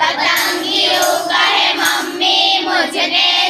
पतंग ऊपर मम्मी मुझने